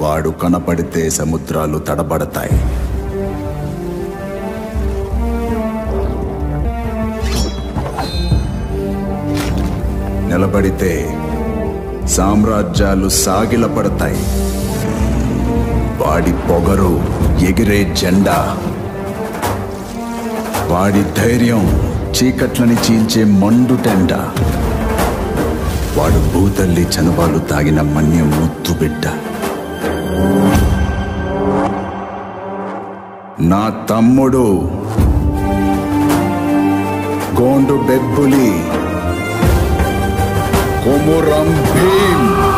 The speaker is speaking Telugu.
వాడు కనపడితే సముద్రాలు తడబడతాయి. నిలబడితే సామ్రాజ్యాలు సాగిలపడతాయి. వాడి పొగరు ఎగిరే జెండా. వాడి ధైర్యం చీకట్లని చీల్చే మండుటెండ వాడు భూతల్లి చనుబాలు తాగిన మన్యం ముత్తు బిడ్డ. నా తమ్ముడు. గోండు బెబ్బులి. కొమురం భీమ్.